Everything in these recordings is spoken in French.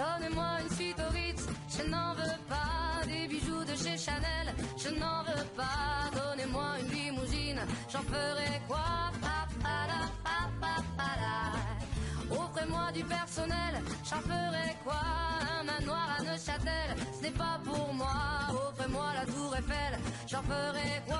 Offrez-moi une suite au Ritz, je n'en veux pas. Des bijoux de chez Chanel, je n'en veux pas. Donnez-moi une limousine, j'en ferai quoi? Offrez-moi du personnel, j'en ferai quoi? Un manoir à Neuchâtel, ce n'est pas pour moi. Offrez-moi la tour Eiffel, j'en ferai quoi?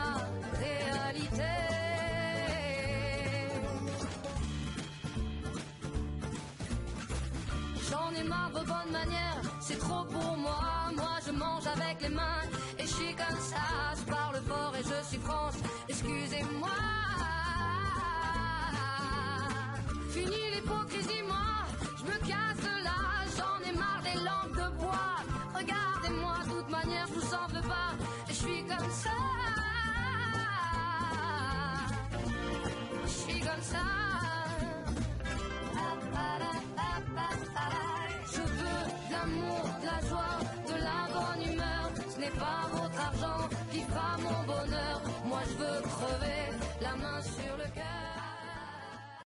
J'en ai marre de bonnes manières, c'est trop pour moi. Moi je mange avec les mains et je suis comme ça. Je parle fort et je suis France, excusez-moi. Fini l'hypocrisie, pas votre argent qui fera mon bonheur. Moi je veux crever la main sur le cœur.